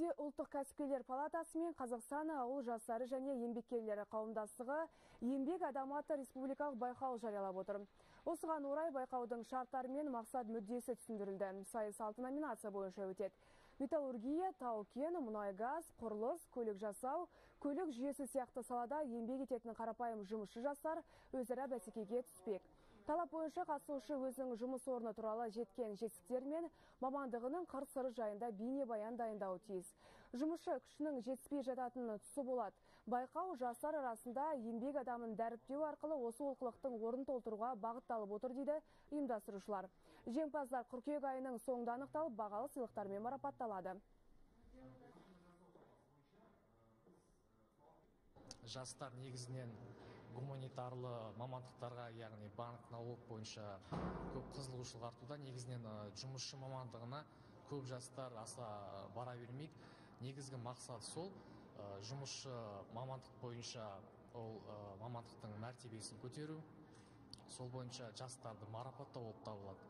Өскеменде ұлттық кәсіпкерлер палатасы мен Қазақстан ауыл жастары және еңбеккерлері қауымдастығы еңбек адамы атты республикалық байқау жариялап отыр. Осыған орай байқаудың шарттары мен мақсат мүддесі түсіндірілді. Сайыс алты номинация бойынша өтеді. Металлургия, тау-кен, мұнай-газ, құрылыс, көлік жасау, көлік жүйесі сияқты салада еңбек ететін қарапайым жұмысшы жастар өзара бәсекеге түспек. Талап бойынша қатысушы өзінің жұмыс орны туралы жеткен жетістіктер мен мамандығының қыр сыры жайында бейнебаян дайындауы тиіс. Жұмысшы күшінің жетіспей жататын тұсы болады. Байқау жастар арасында еңбек адамын дәріптеу арқылы осы олқылықтың орнын толтыруға бағытталып отыр дейді ұйымдастырушылар. Жеңімпаздар қыркүйек айының соңында анықталып бағалы сыйлықтармен марапатталады. жастар негізінен гуманитарлы мамандықтарға яғни банк налог бойынша көп қызығушылық артуда. Негізінен жұмысшы мамандығына көп жастар аса бара бермейді. Негізгі мақсат сол жұмысшы мамандық бойынша ол мамандықтың мәртебесін көтеру сол бойынша жастарды марапаттау болып табылады.